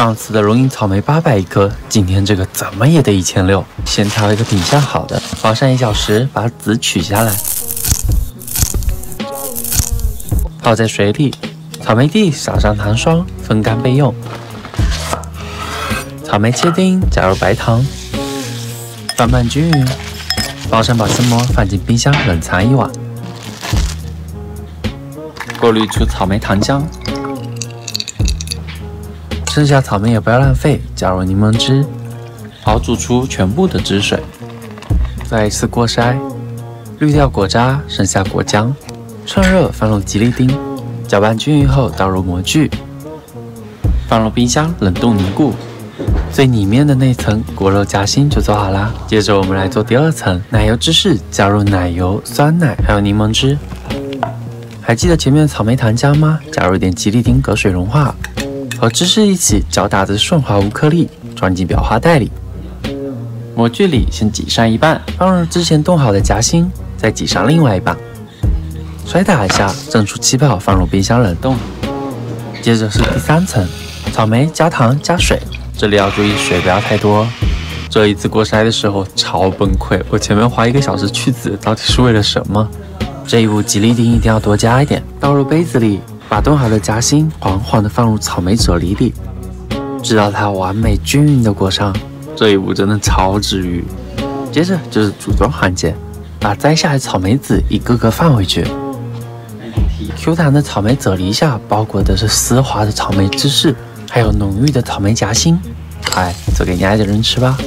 上次的龙吟草莓八百一颗，今天这个怎么也得一千六。先挑一个品相好的，放上一小时，把籽取下来，泡在水里。草莓蒂撒上糖霜，风干备用。草莓切丁，加入白糖，翻拌均匀，包上保鲜膜，放进冰箱冷藏一晚。过滤出草莓糖浆。剩下草莓也不要浪费，加入柠檬汁，熬煮出全部的汁水，再一次过筛，滤掉果渣，剩下果浆，趁热放入吉利丁，搅拌均匀后倒入模具，放入冰箱冷冻凝固。最里面的那层果肉夹心就做好啦。接着我们来做第二层，奶油芝士，加入奶油、酸奶还有柠檬汁。还记得前面的草莓糖浆吗？加入一点吉利丁隔水融化。和芝士一起搅打至顺滑无颗粒，装进裱花袋里。模具里先挤上一半，放入之前冻好的夹心，再挤上另外一半，摔打一下，蒸出气泡，放入冰箱冷冻。接着是第三层，草莓加糖加水，这里要注意水不要太多。这一次过筛的时候超崩溃，我前面花一个小时去籽，到底是为了什么？这一步吉利丁一定要多加一点，倒入杯子里。把冻好的夹心缓缓地放入草莓啫喱里，直到它完美均匀地裹上。这一步真的超治愈。接着就是组装环节，把摘下来的草莓籽一个个放回去。Q 弹的草莓啫喱下包裹的是丝滑的草莓芝士，还有浓郁的草莓夹心。快，做给你爱的人吃吧。